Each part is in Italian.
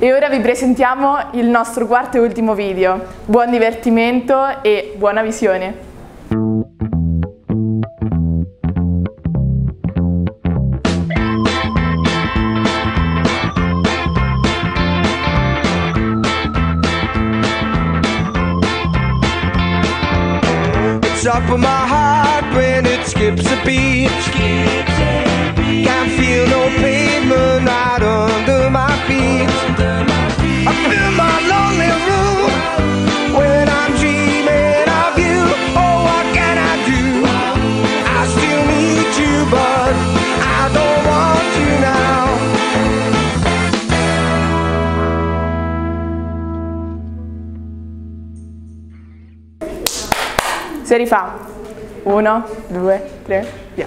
E ora vi presentiamo il nostro quarto e ultimo video. Buon divertimento e buona visione! top of my heart when it skips a beat. Can't Si rifà. Uno, due, tre, via.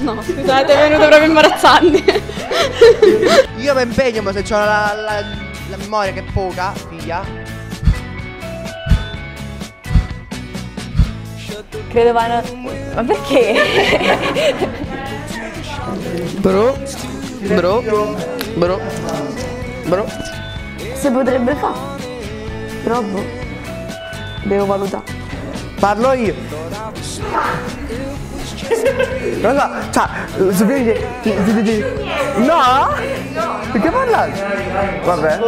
No, scusate, è venuto proprio imbarazzante. Io mi impegno, ma se ho la, la- la memoria che è poca, figlia. Credo vanno... Ma perché? Bro, bro, bro, bro. Si potrebbe fare. Però boh. Devo valutare. Parlo io. Cosa? Cioè, sapete che... No? Perché parlate? Vabbè.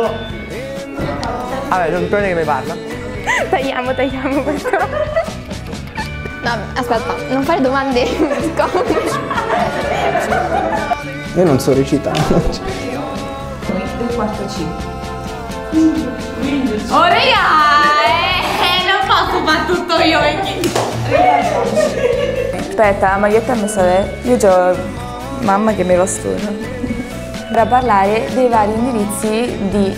Vabbè, non prende che mi parla. Tagliamo, tagliamo questo. No, aspetta, non fare domande scomode. Io non so recitare. Oh raga, eh, non posso fare tutto io perché... Aspetta, la maglietta mi sa lei. Io ho mamma che mi bastona. Per parlare dei vari indirizzi di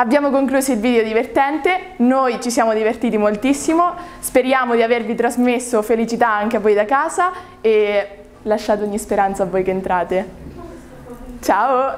Abbiamo concluso il video divertente, noi ci siamo divertiti moltissimo, speriamo di avervi trasmesso felicità anche a voi da casa e lasciate ogni speranza a voi che entrate. Ciao!